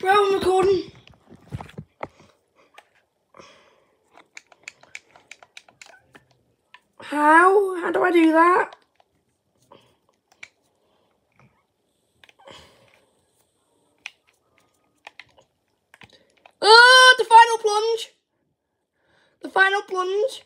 Bro, I'm recording. How? How do I do that? Oh, the final plunge. The final plunge.